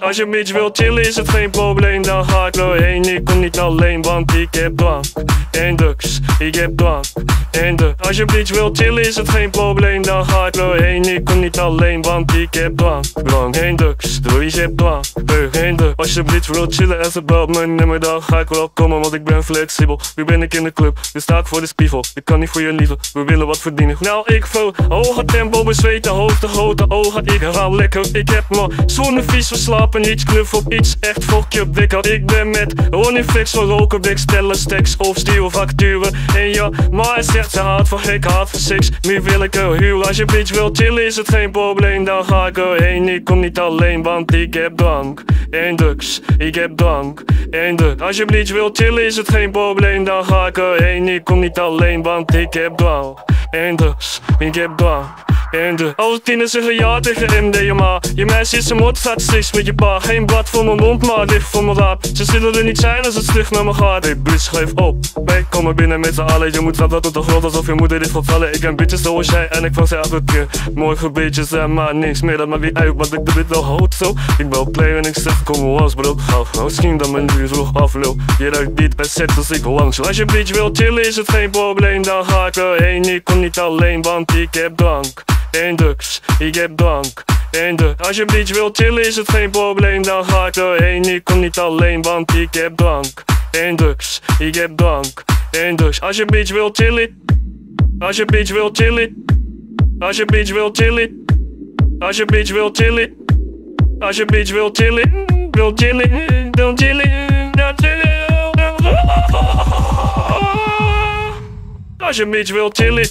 Als je bitch wil chillen is het geen probleem, dan ga ik. Ik kom niet alleen, want ik heb drank en drugs. Ik heb drank en de. Als je bitch wil chillen is het geen probleem, dan ga ik. Ik kom niet alleen, want ik heb drank, drank en drugs. Doe je hebt drank, en de. Als je bitch wil chillen, even belt mijn nummer, dan ga ik wel komen, want ik ben flexibel. Nu ben ik in de club, nu sta ik voor de spiegel. Ik kan niet voor je liefde, we willen wat verdienen. Nou, ik voel hoge tempo, bezweten, hoofd, grote ogen. Ik ga lekker, ik heb me zonder vies verslapen. Iets knuffel, iets echt fokje dikker. Ik ben met Ronnie Flex van roken, stellen, stacks of stuur facturen. En ja, maar zegt ze haat voor gek, haat voor seks. Nu wil ik er huwen. Als je bitch wil chillen, is het geen probleem. Dan ga ik erheen. Ik kom niet alleen, want ik heb drank en drugs. Ik heb drank en drugs. Als je bitch wil chillen, is het geen probleem. Dan ga ik erheen. Ik kom niet alleen, want ik heb drank en. Ik heb drank. En de oude tieners zeggen ja tegen MDMA Je meisje is een mot, gaat steeds met je pa Geen blad voor mijn mond, maar licht voor mijn raap. Ze zullen er niet zijn als het slecht met me gaat. Hey bitch, geef op. Wij komen binnen met z'n allen. Je moet dat tot de grond alsof je moeder dit gaat vallen. Ik ben bitches zoals jij en ik van zij het keer. Morgen beetjes zijn maar niks meer dan maar wie uit Want ik de wit wel hout zo. Ik wil play en ik zeg kom was bro? Gaf misschien dan mijn duur vroeg afloop Je ruikt dit bij set als ik langs. Als je bitch wil chillen is het geen probleem. Dan ga ik erheen. Ik kom niet alleen want ik heb drank en drugs. Ik heb drank en de. Als je bitch wil chillen is het geen probleem, dan ga ik erheen. Ik kom niet alleen, want ik heb drank en drugs. Ik heb drank en drugs. Als je bitch wil chillen, als je bitch wil chillen, als je bitch wil chillen, als je bitch wil chillen, als je bitch wil chillen, wil chillen, wil chillen. Als je bitch wil chillen.